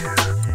yeah.